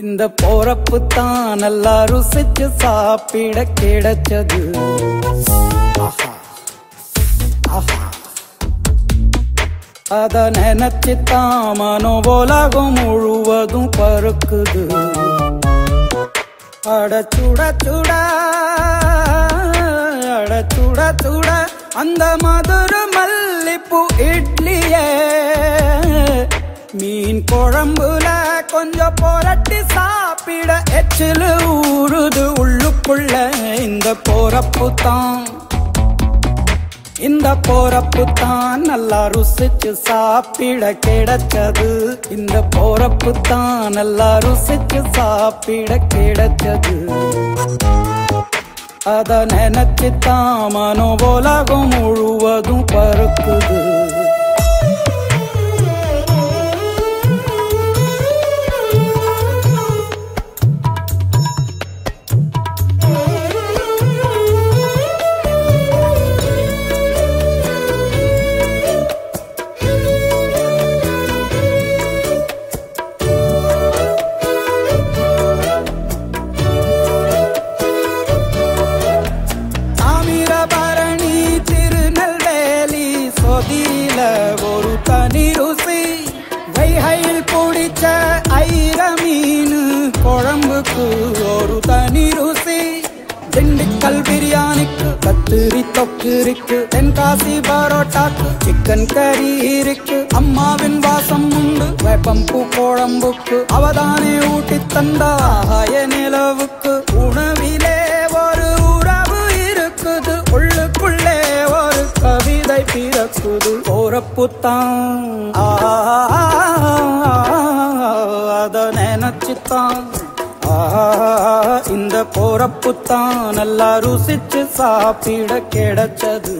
இந்த போறப்பு தான் நல்லா ருசிச்சு சாப்பிட கிடைச்சது. அத நினைச்சு தான் மனோ உலகம் முழுவதும் பருக்குது அட சுட சுட அட சுட சுட அந்த மதுர மல்லிப்பூ இட்லியே. மீன் குழம்புல கொஞ்சம் புரட்டி சாப்பிட எச்சில் ஊறுது. உள்ளுக்குள்ள இந்த போறப்பு தான். இந்த போறப்பு தான் நல்லா ருசிச்சு சாப்பிட கிடைச்சது. இந்த போறப்பு தான் நல்லா ருசிச்சு சாப்பிட கிடைச்சது. அத நினைச்சு தான் மனோ உலகம் முழுவதும் பறக்குது. ஒரு தனி ருசி. வைகையில் பிடிச்ச ஐர மீன். குழம்புக்கு ஒரு தனி ருசி. திண்டுக்கல் பிரியாணிக்கு கத்திரி தொக்கு இருக்கு. தென்காசி பரோட்டாக்கு சிக்கன் கறி இருக்கு. அம்மாவின் வாசம் உண்டு. வேப்பம்பூ குழம்புக்கு அவதானே ஊட்டி தந்தாய நிலவுக்கு. பிறப்புத்தான். அத நினைச்சுத்தான். இந்த போறப்புத்தான். நல்லா ருசிச்சு சாப்பிட கிடைச்சது.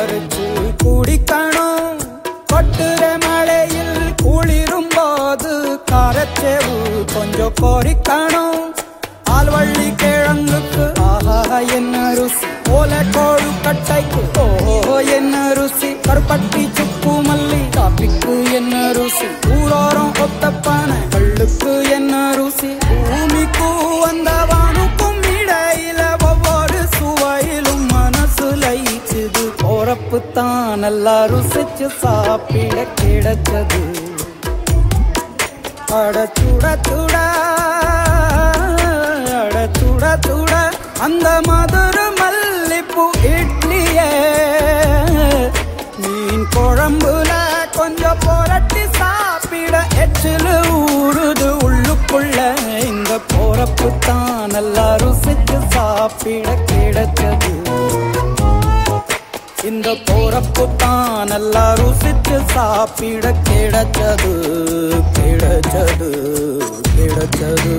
பணகம் குடிக்கணும். கொட்டுற மழையில் குளிரும் போது கரைச்சேவு கொஞ்சம் பொறிக்கணும் ஆல்வள்ளி கிழங்குக்கு ஆஹா என்ன ருசி? ஓல கோழு கட்டைக்கு ஓஹோ என்ன ருசி? கருப்பட்டி சுப்பு மல்லி காப்பிக்கு என்ன ருசி? ஊரோரம் ஒத்தப்பான கள்ளுக்கு என்ன ருசி? தான் நல்லா ருசிச்சு சாப்பிட கிடைச்சது. அடச்சுட சுட அடச்சுட அட சுட அந்த மதுர மல்லிப்பூ இட்லியே. மீன் குழம்புல கொஞ்சம் புரட்டி சாப்பிட எச்சிலு ஊறுது உள்ளுக்குள்ள. இந்த போறப்பு தான் நல்லா ருசிச்சு சாப்பிட கிடைச்சது. இந்த போறப்பு தான் நல்லா ருசித்து சாப்பிட கிடைச்சது கிடைச்சது கிடைச்சது.